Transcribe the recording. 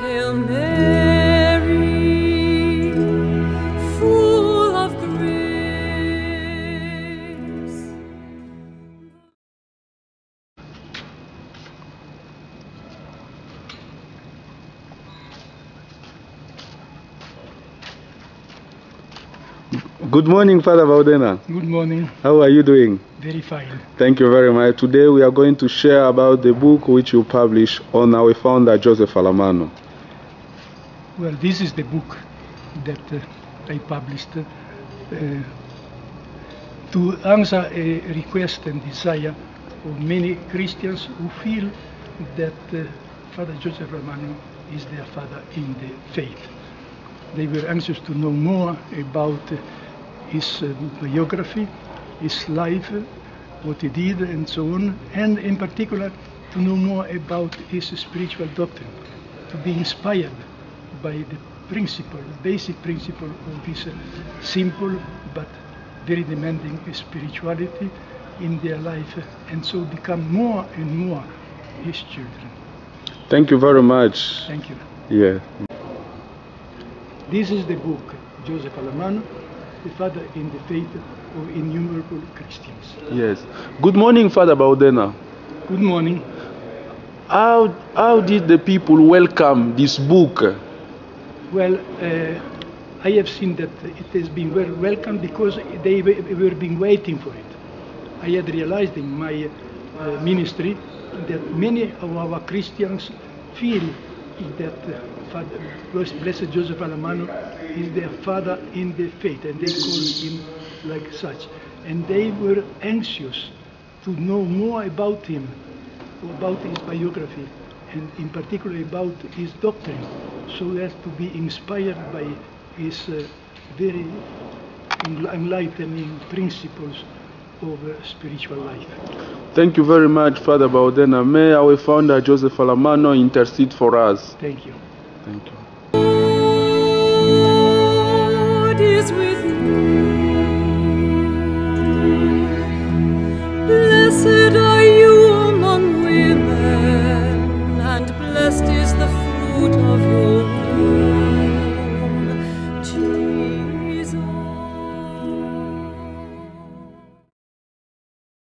Hail Mary, full of grace. Good morning, Father Baudena. Good morning. How are you doing? Very fine. Thank you very much. Today we are going to share about the book which you published on our founder Joseph Allamano. Well, this is the book that uh, I published uh, to answer a request and desire of many Christians who feel that uh, Father Joseph Allamano is their father in the faith. They were anxious to know more about uh, his uh, biography, his life, what he did, and so on, and in particular to know more about his spiritual doctrine, to be inspired by the principle, the basic principle of this uh, simple but very demanding spirituality in their life, uh, and so become more and more his children. Thank you very much. Thank you. Yeah. This is the book, Joseph Allamano, the father in the faith of innumerable Christians. Yes. Good morning, Father Baudena. Good morning. How how did the people welcome this book? Well, uh, I have seen that it has been well welcomed because they were been waiting for it. I had realized in my uh, ministry that many of our Christians feel that uh, Father, Blessed Joseph Allamano is their father in the faith, and they call him like such. And they were anxious to know more about him, about his biography, and in particular about his doctrine, so as to be inspired by his uh, very enlightening principles of uh, spiritual life. Thank you very much, Father Baudena. May our founder Joseph Allamano intercede for us. Thank you. Thank you. much.